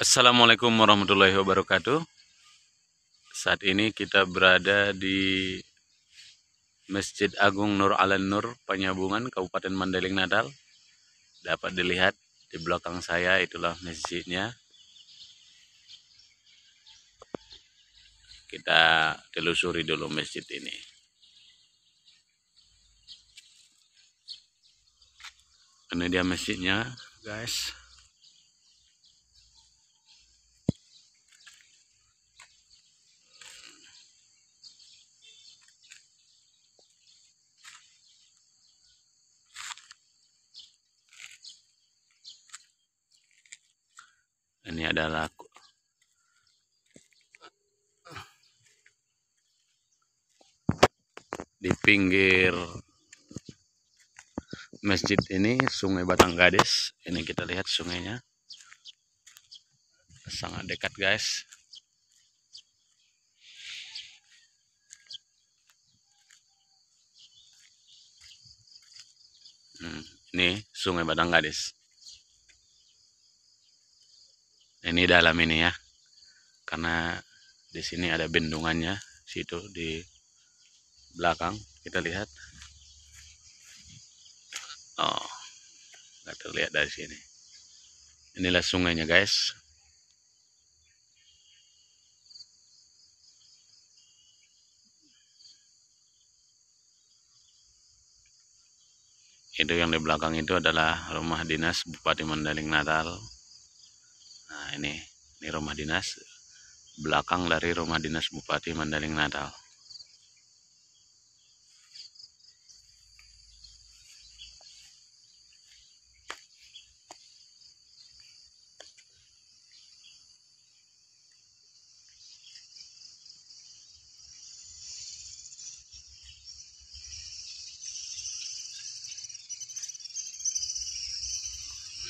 Assalamualaikum warahmatullahi wabarakatuh. Saat ini kita berada di Masjid Agung Nur Alan Nur, Penyabungan, Kabupaten Mandailing Natal. Dapat dilihat di belakang saya itulah masjidnya. Kita telusuri dulu masjid ini. Ini dia masjidnya, guys. Ini adalah di pinggir masjid ini Sungai Batang Gadis. Ini kita lihat sungainya. Sangat dekat, guys. Hmm, ini Sungai Batang Gadis. Ini dalam ini ya. Karena di sini ada bendungannya situ di belakang kita lihat. Oh, nggak terlihat dari sini. Inilah sungainya guys. Itu yang di belakang itu adalah rumah dinas Bupati Mandailing Natal. Ini, ini rumah dinas belakang dari rumah dinas Bupati Mandailing Natal.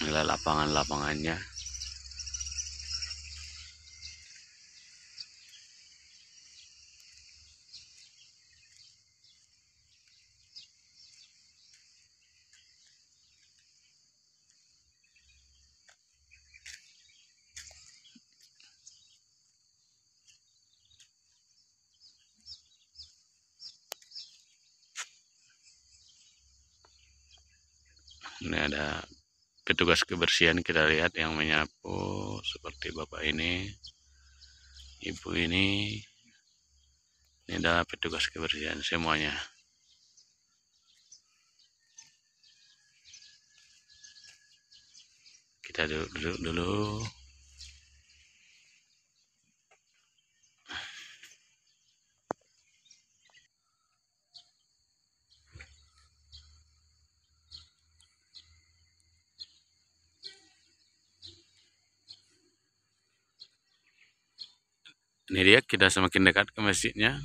Inilah lapangan-lapangannya. Ini ada petugas kebersihan kita lihat yang menyapu seperti bapak ini ibu ini. Ini adalah petugas kebersihan semuanya. Kita duduk, duduk dulu ini dia kita semakin dekat ke masjidnya